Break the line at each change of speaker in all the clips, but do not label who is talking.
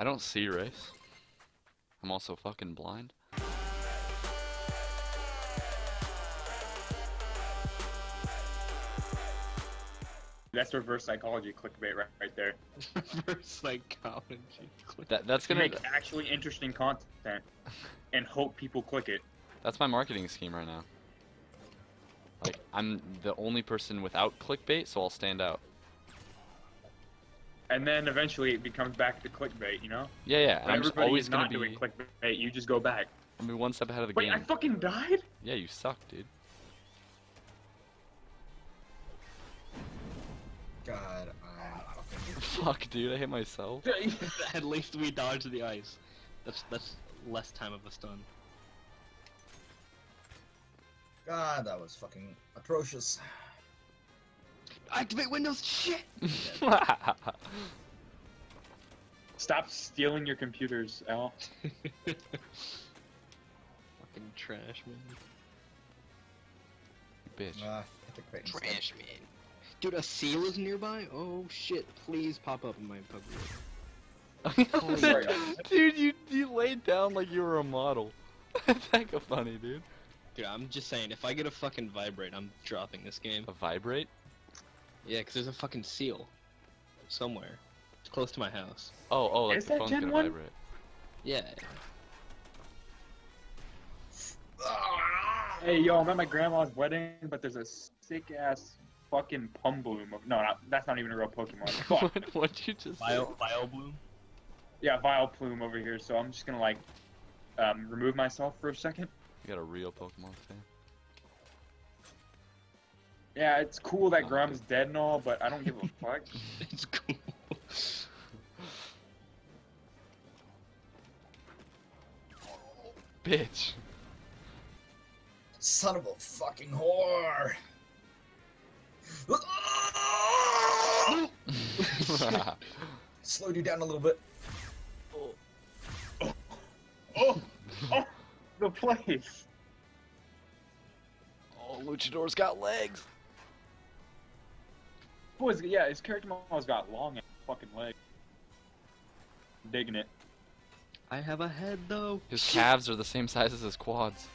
I don't see race. I'm also fucking blind.
That's reverse psychology clickbait right, right there.
Reverse psychology. Click.
That that's gonna
make actually interesting content and hope people click it.
that's my marketing scheme right now. Like I'm the only person without clickbait, so I'll stand out.
And then eventually it becomes back to clickbait, you know?
Yeah, yeah.
When
I'm just
everybody
always gonna
not
be.
doing clickbait, you just go back.
I'm one step ahead of the
Wait,
game.
Wait, I fucking died?
Yeah, you suck, dude.
God, I'm fucking.
Fuck, dude. I hit myself.
At least we dodged the ice. That's that's less time of a stun.
God, that was fucking atrocious.
Activate Windows. Shit.
Stop stealing your computers, Al.
Fucking trash man.
Bitch.
Hit the.
Trash man. Dude, a seal is nearby. Oh shit! Please pop up in my public. Holy
Sorry,
dude, you you laid down like you were a model. That's hecka funny, dude.
Dude, I'm just saying, if I get a fucking vibrate, I'm dropping this game.
A vibrate?
Yeah, 'cause there's a fucking seal somewhere. It's close to my house.
Oh, oh, like
Is
the
that
phone's
Gen
gonna
1?
vibrate.
Yeah.
Ah!
Hey, yo, I'm at my grandma's wedding, but there's a sick ass fucking Pumbloom. Of, no, not, that's not even a real Pokemon. Fuck.
what what'd you just say?
Bio Biobloom.
yeah, Vileplume over here, so I'm just gonna like um, remove myself for a second.
You got a real Pokemon fan.
Yeah, it's cool that
Oh,
Grum's dead and all, but I don't give a fuck.
It's cool.
Bitch.
Son of a fucking whore! Slowed you down a little bit.
Oh, oh, the place.
oh, Luchador's got legs.
Boys, yeah, his character model's got long ass fucking legs. Digging it.
I have a head though.
His calves are the same size as his quads.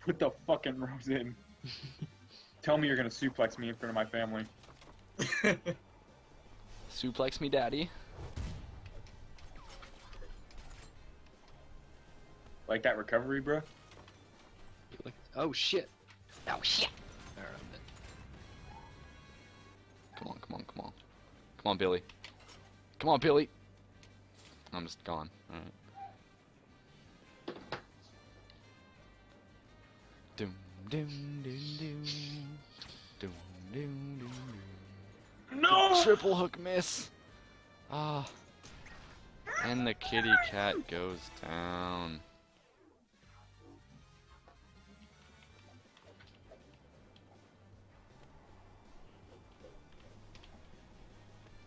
Put the fucking rose in. Tell me you're gonna suplex me in front of my family.
Suplex me, daddy.
Like that recovery, bro.
Like, oh shit. Oh shit.
Come on, come on, come on. Come on, Billy. Come on, Billy. I'm just gone. Alright. Doom, doom, doom, doom. Doom, doom, doom, doom.
No!
Triple hook miss. Ah. And the kitty cat goes down.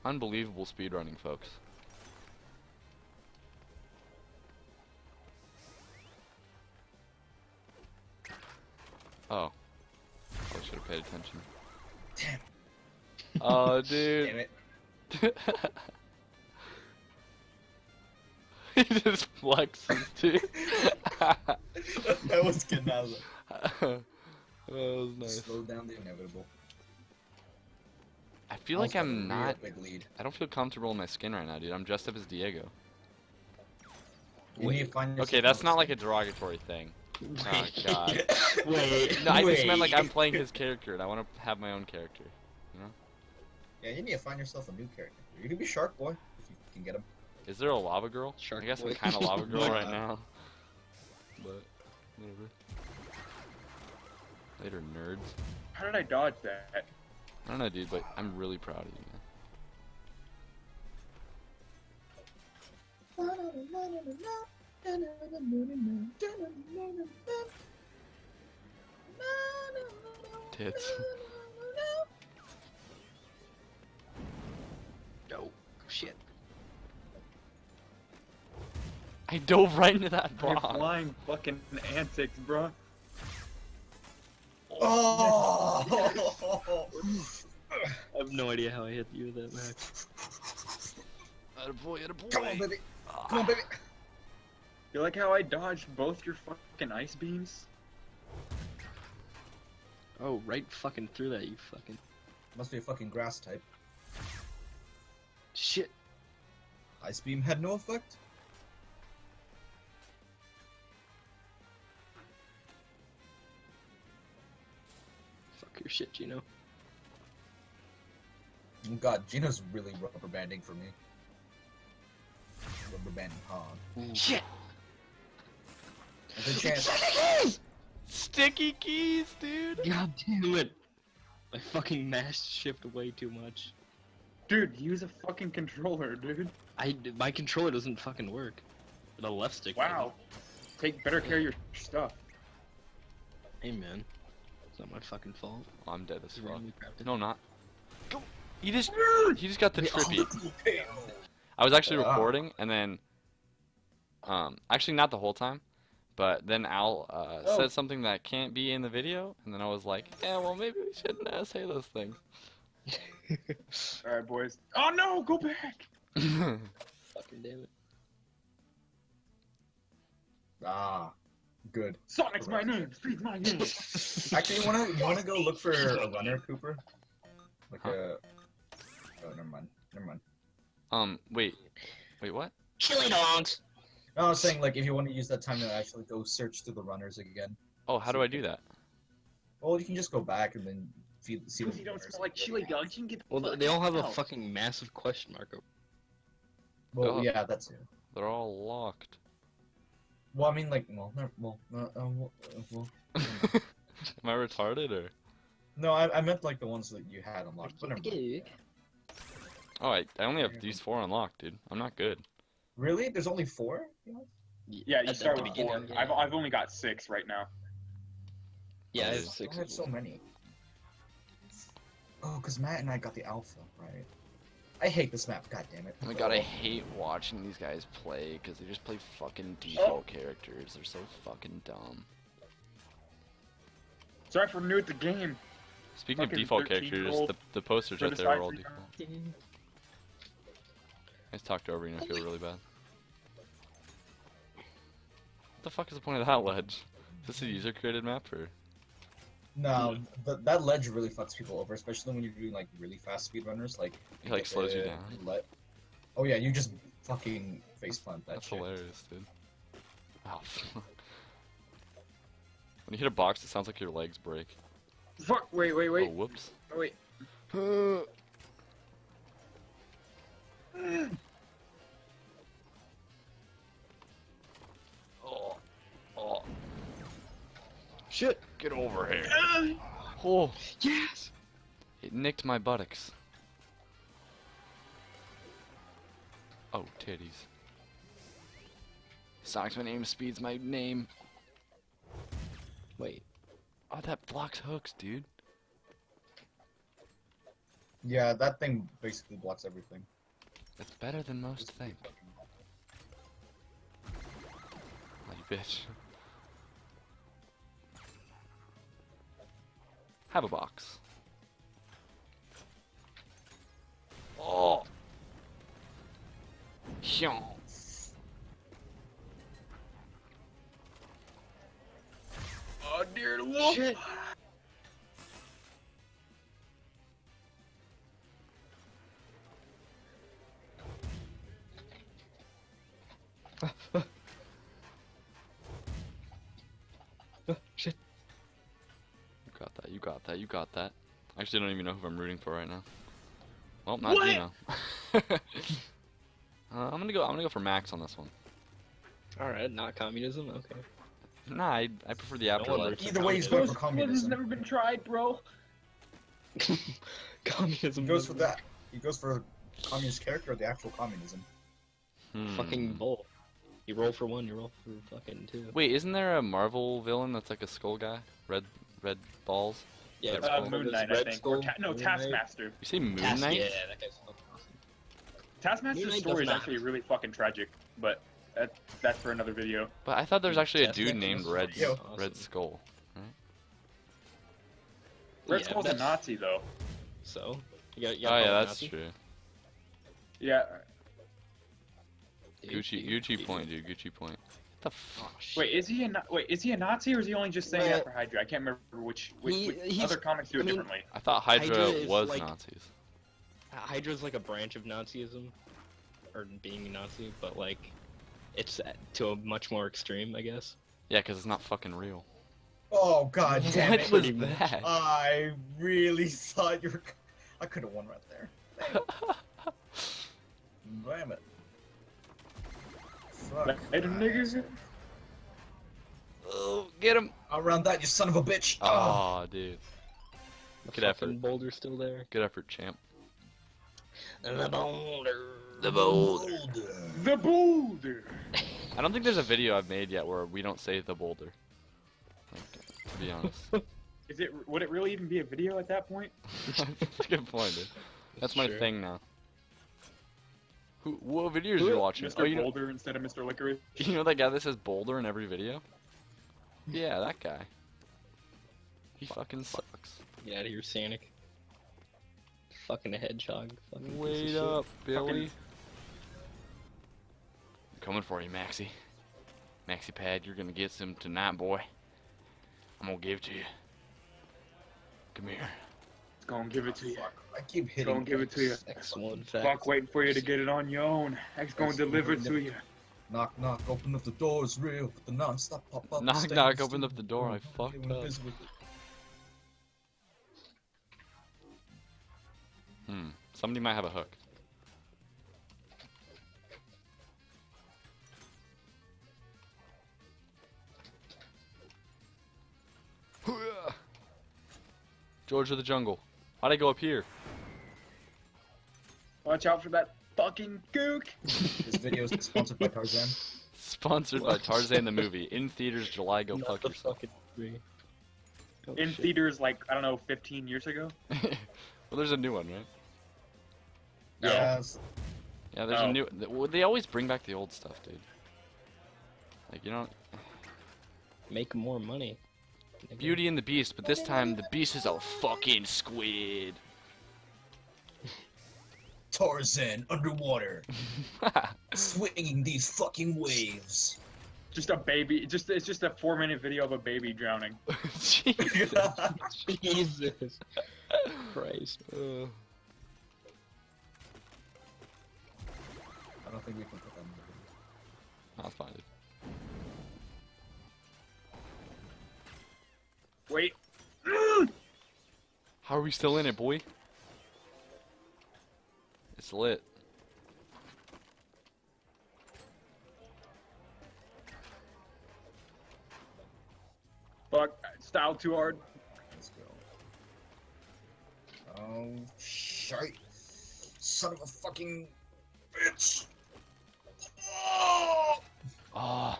Unbelievable speedrunning, folks. Oh. oh I should have paid attention.
Damn.
Oh,
Damn
dude.
it.
he just flexes, dude.
that was good. That was
that was nice.
Slow down the inevitable.
I feel like
Almost got a
I'm not.
Big lead.
I don't feel comfortable in my skin right now, dude. I'm dressed up as Diego.
You need to find
Okay, that's not like a derogatory thing. Oh
Wait.
god.
Wait.
No, I just meant like I'm playing his character and I want to have my own character.
Yeah, you need to find yourself a new character. You can be Shark Boy if you can get him.
Is there a lava girl?
Shark
I guess
boy.
I'm kind of lava girl right now. But whatever. Later, nerds.
How did I dodge that?
I don't know, dude, but I'm really proud of you, man. Tits.
No. Shit.
I dove right into that
Your
bomb.
flying fucking antics, bro.
Oh!
I have no idea how I hit you with that, Max.
I boy, atta boy.
Come on, baby. Come on, baby.
You like how I dodged both your fucking ice beams?
Oh, right fucking through that, you fucking
Must be a fucking grass type.
shit.
Ice beam had no effect.
Fuck your shit, Gino.
Oh God, Gino's really rubber banding for me. Rubber banding hard.
Shit.
There's a chance.
Sticky keys, dude.
God damn it. My fucking mash shift way too much.
Dude, use a fucking controller, dude.
I my controller doesn't fucking work. The left stick.
Wow. Take better care of your stuff.
Hey man, it's not my fucking fault.
Oh, I'm dead as
It's
fuck.
randomly crafted.
No, not. Go. He just he just got the trippy. I was actually recording, and then, um, actually not the whole time, but then Al uh,
Oh.
said something that can't be in the video, and then I was like, yeah, well maybe we shouldn't uh, say those things.
Alright, boys. Oh no, go back!
Fucking damn it.
Ah, good.
Sonic's my name, Speed's my name.
Actually, you wanna you wanna go look for a runner, Cooper? Like
Huh?
a. Oh, never mind. Never mind.
um, wait, wait, what?
Chili dogs.
No, I was saying like if you want to use that time to actually go search through the runners again.
Oh, how do I do that?
Well, you can just go back and then feel, see
Because you don't smell like
again.
chili dogs, you can get the
Well,
fuck
they all have a fucking massive question mark. over-
Well,
Oh.
yeah, that's it.
They're all locked.
Well, I mean, like, well, no, well, uh, uh, well, uh, well.
Am I retarded or?
no, I, I meant like the ones that you had unlocked. But never mind.
Oh, I, I only have these four unlocked, dude. I'm not good.
Really? There's only four?
Yeah, you
at
start
the
with
beginning,
four.
yeah.
I've, I've only got six right now.
Yeah, I
Oh,
have six.
I have
of
so many. Oh, because Matt and I got the alpha, right? I hate this map. God damn it.
Oh my god, I hate watching these guys play because they just play fucking default characters. They're so fucking dumb.
Sorry for new at the game.
Speaking of default characters, the, the posters right there are all
free
default. I just talked over you and I feel really bad. What the fuck is the point of that ledge? Is this a user created map or?
No, th- that ledge really fucks people over, especially when you're doing like really fast speedrunners. Like,
It like slows you
uh,
down.
le- oh yeah, you just fucking faceplant that
That's
shit.
hilarious, dude. Wow. when you hit a box, it sounds like your legs break.
Fuck, wait, wait,
Oh,
wait.
whoops.
Oh, wait.
Shit.
get over here. Uh, oh,
Yes.
it nicked my buttocks. Oh, titties. Socks my name, Speed's my name.
Wait.
Oh, that blocks hooks, dude.
Yeah, that thing basically blocks everything.
It's better than most things. Oh, you bitch. Have a box. Oh! Hyong.
Oh, dear Lord.
Shit.
That, you got that, you got that. I actually don't even know who I'm rooting for right now. Well, not
What?
Dino. uh, I'm gonna go. I'm gonna go for Max on this one.
Alright, not communism? Okay.
Nah, I, I prefer the
one
afterlife.
roots
Either way, he's going
Those
for
one has
communism.
never been tried, bro.
communism.
He goes for that. He goes for a communist character or the actual communism.
Hmm.
Fucking bowl. You roll for one, you roll for fucking two.
Wait, isn't there a Marvel villain that's like a skull guy? Red, red balls.
Yeah,
Uh, Moon Knight, I think.
Skull,
Or ta- no,
Moon Knight.
Taskmaster.
You say Moon
Tas-
Knight?
Yeah, that guy's fucking awesome.
Taskmaster's story is actually really fucking tragic, but that, that's for another video.
But I thought there was actually a dude
that
named Red,
fucking
Red
awesome.
Skull.
Red
Yeah,
Skull's a Nazi, though.
So, you got, you
Oh yeah, that's
Nazi?
true.
Yeah.
Gucci, Gucci point, dude. Gucci point. What the f-
Oh.
Wait, is he a wait? Is he a Nazi or is he only just saying
Well,
that for Hydra? I can't remember which. which,
he-
which other comics do it
I mean-
differently.
I thought Hydra,
Hydra
was
like-
Nazis.
Hydra's like a branch of Nazism, or being Nazi, but like, it's to a much more extreme, I guess.
Yeah, because it's not fucking real.
Oh god damn
what
it.
was that?
I really thought you were. I could have won right there. Damn it. Fuck.
Them niggas.
oh, get him!
Around that, you son of a bitch.
Oh, dude.
The
Good effort.
fucking boulder's still there.
Good effort, champ.
The boulder.
The
boulder.
The boulder.
I don't think there's a video I've made yet where we don't say the boulder. Like, to be honest.
Is it? Would it really even be a video at that point?
That's a good point, dude. That's my
Sure.
thing now. Who, what videos
Who-
are you watching?
Mr.
Oh, you know,
Boulder instead of Mr. Licorice.
you know that guy that says boulder in every video? Yeah, that guy. He fucking sucks.
Get out of here, Sanic. Fucking a hedgehog. Fucking piece of
Wait
shit.
up, Billy. I'm coming for you, Maxi. Maxi Pad, you're gonna get some tonight, boy. I'm gonna give it to you. Come here.
It's gonna give it to you.
I keep hitting.
Gonna give it to you.
X1
Fuck,
facts.
waiting for you to get it on your own. X gonna deliver
gonna
you.
Knock, knock, open up the door, it's real with the non-stop pop up.
Knock,
stainless
knock,
steel
open up the door, I
boom,
fucked up. Hmm. Somebody might have a hook. George of the Jungle. Why'd I go up here?
Watch out for that fucking gook.
This video is sponsored by Tarzan.
Sponsored by Tarzan the movie. In theaters July. Go
Not
fuck
the
yourself.
fucking three. Oh,
In
shit.
theaters, like I don't know, 15 years ago.
well, there's a new one, right?
Yes.
Yeah, there's
Oh.
a new. well, They always bring back the old stuff, dude. Like you know,
Make more money. Nigga.
Beauty and the Beast, but this time the Beast is a fucking squid.
Tarzan underwater, swinging these fucking waves.
Just a baby. Just it's just a four-minute video of a baby drowning.
Jesus.
Jesus Christ.
Uh,
I don't think we can put that in the video.
I'll find it.
Wait.
How are we still in it, boy? It's lit.
Fuck. Style too hard.
Let's go. Oh, shite. Son of a fucking bitch. Oh!
Ah,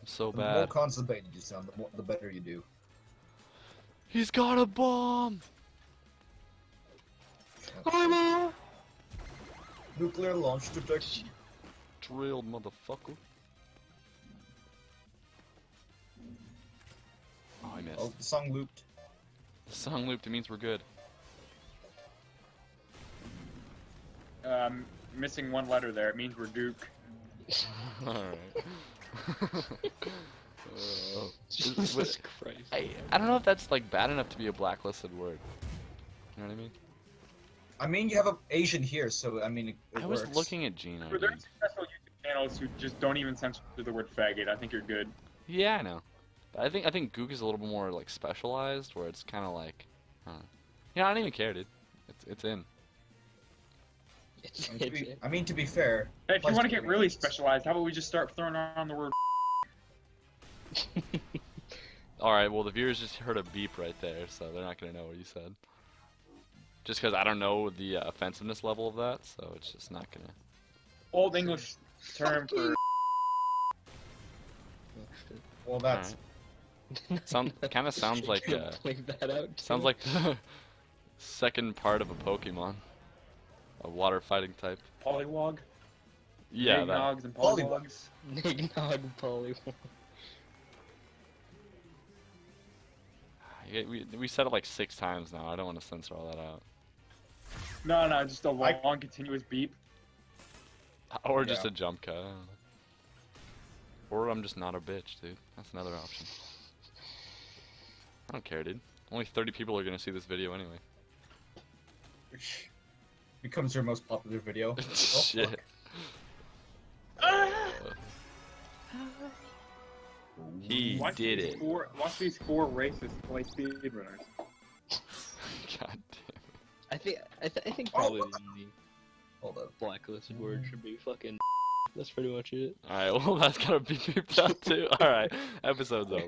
I'm so
The more
bad.
constipated you sound, the, more, the better you do.
He's got a bomb.
Nuclear launch detection.
Drilled, motherfucker. Oh, I missed.
Oh, the song looped.
The song looped. It means we're good.
Um, missing one letter there. It means we're Duke.
Alright. Uh,
Jesus Christ.
I, I don't know if that's like bad enough to be a blacklisted word. You know what I mean?
I mean, you have an Asian here, so I mean, it, it
I was
works.
looking at Gina.
For their
dude.
successful YouTube channels who just don't even censor the word faggot, I think you're good.
Yeah, I know. I think I think Gook is a little bit more like specialized, where it's kind of like, I don't know. Yeah, I don't even care, dude. It's it's in.
I mean, to be, I mean, to be fair,
if you want to get really specialized, how about we just start throwing around the word?
All right, well the viewers just heard a beep right there, so they're not gonna know what you said. Just because I don't know the uh, offensiveness level of that, so it's just not gonna.
Old English term
Fuck
for
you. Shit.
well, that's
Alright. Sound- kinda sounds like, uh,
play that out.
Sounds like the second part of a Pokemon, a water fighting type.
polywog.
Yeah, that.
Eggnogs and polywogs.
Eggnog Polly.
Yeah, We we said it like six times now. I don't want to censor all that out.
No, no, just a long,
I-
continuous beep.
Or just a jump cut. I don't know. Or I'm just not a bitch, dude. That's another option. I don't care, dude. Only 30 people are gonna see this video anyway.
Becomes your most popular video. Oh,
Shit.
fuck.
He
Watch
did it.
Four, watch these four racist play speedrunners.
God damn.
I think I, th- I think
Oh,
probably
what
the only
Hold up.
blacklisted word mm-hmm. should be fucking. That's pretty much it.
Alright, well, that's gotta be beeped out too. Alright, episode's over.